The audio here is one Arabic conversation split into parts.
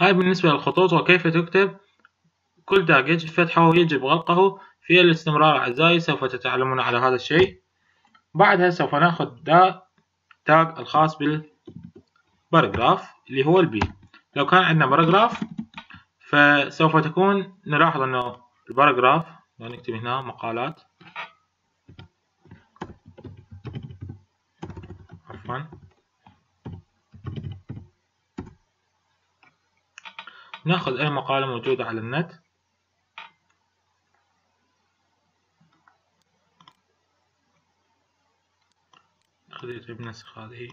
هاي بالنسبة للخطوط وكيف تكتب؟ كل tag يجب فتحه ويجب غلقه في الاستمرار أعزائي سوف تتعلمون على هذا الشيء. بعدها سوف نأخذ دا tag الخاص بال paragraph اللي هو ال P. لو كان عندنا paragraph فسوف تكون نلاحظ إنه ال paragraph نكتب هنا مقالات. عفوا. ناخذ أي مقالة موجودة على النت. خلينا هذه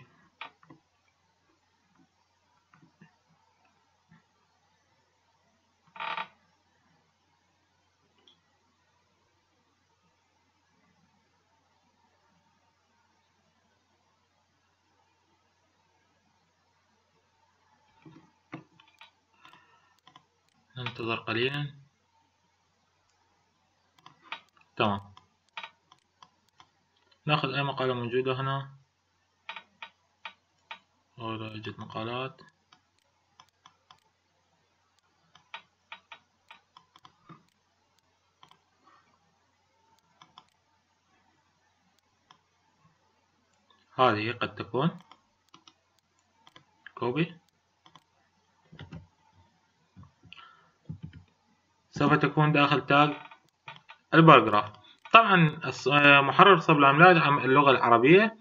ننتظر قليلا. تمام. نأخذ أي مقالة موجودة هنا. ولا يوجد مقالات. هذه قد تكون. copy سوف تكون داخل tag ال paragraph طبعا محرر Sublime لا يدعم اللغة العربية.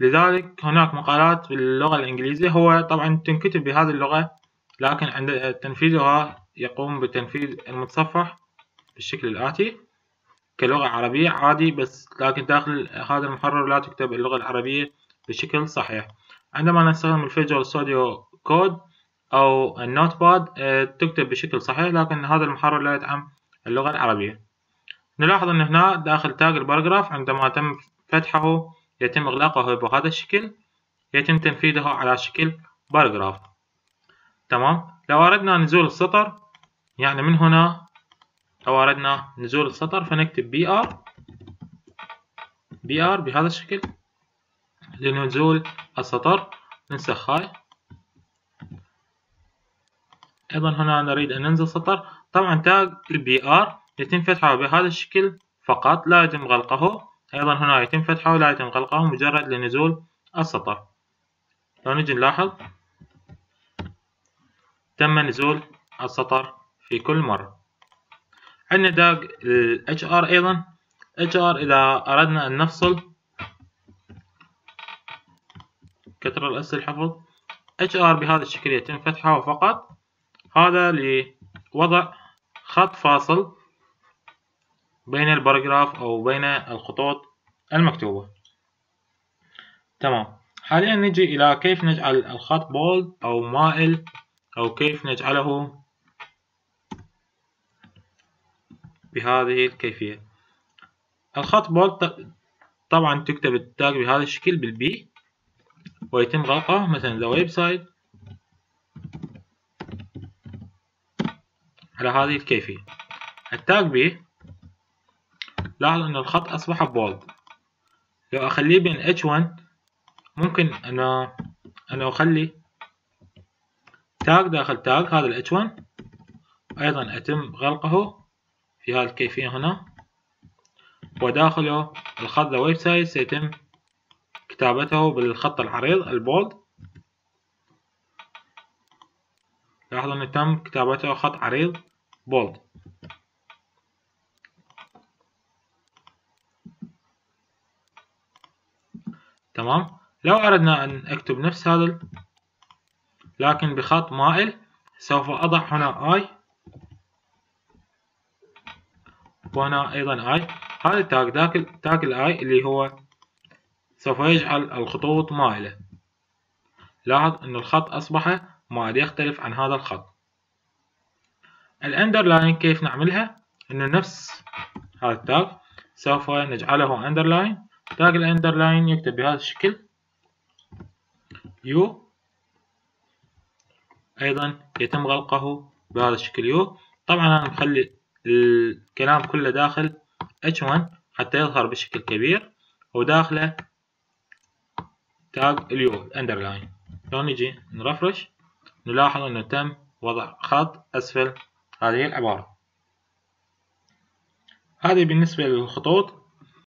لذلك هناك مقالات باللغة الإنجليزية. هو طبعا تنكتب بهذه اللغة لكن عند تنفيذها يقوم بتنفيذ المتصفح بالشكل الآتي كلغة عربية عادي بس لكن داخل هذا المحرر لا تكتب اللغة العربية بشكل صحيح. عندما نستخدم ال Visual Studio Code أو ال Notepad آه، تكتب بشكل صحيح لكن هذا المحرر لا يدعم اللغة العربية. نلاحظ أن هنا داخل tag ال paragraph عندما تم فتحه يتم إغلاقه بهذا الشكل يتم تنفيذه على شكل paragraph تمام؟ لو أردنا نزول السطر يعني من هنا لو أردنا نزول السطر فنكتب br br بهذا الشكل. لنزول السطر ننسخ هاي. أيضا هنا نريد أن ننزل سطر. طبعا tag ال br يتم فتحه بهذا الشكل فقط لا يتم غلقه. أيضا هنا يتم فتحه ولا يتم غلقه مجرد لنزول السطر. لو نجي نلاحظ تم نزول السطر في كل مرة. عندنا داق ال HR أيضا. HR إذا أردنا أن نفصل كتر الأس الحفظ HR بهذا الشكل يتم فتحه فقط. هذا لوضع خط فاصل بين الباراجراف أو بين الخطوط المكتوبة. تمام. حاليا نجي إلى كيف نجعل الخط بولد أو مائل أو كيف نجعله بهذه الكيفية. الخط bold طبعا تكتب ال tag بهذا الشكل بال B ويتم غلقه مثلا the website على هذه الكيفية. ال tag B لاحظ أن الخط أصبح bold لو أخليه بين H1 ممكن أنا أنا أخلي tag داخل tag هذا ال H1 أيضا أتم غلقه في هذه الكيفية هنا. وداخله الخط the website سيتم كتابته بالخط العريض ال bold لاحظوا أنه تم كتابته خط عريض bold تمام؟ لو أردنا أن أكتب نفس هذا لكن بخط مائل سوف أضع هنا I وهنا أيضا I. هذا التاج ذاك تاج الآي اللي هو سوف يجعل الخطوط مائلة. لاحظ أن الخط أصبح مائل يختلف عن هذا الخط. الأندرلاين كيف نعملها؟ إنه نفس هذا ال tag سوف نجعله underline tag ال underline يكتب بهذا الشكل. U أيضا يتم غلقه بهذا الشكل U طبعا أنا مخلي الكلام كله داخل H1 حتى يظهر بشكل كبير. وداخله tag ال U ال underline لو نجي؟ نرفرش. نلاحظ أنه تم وضع خط أسفل هذه العبارة. هذه بالنسبة للخطوط.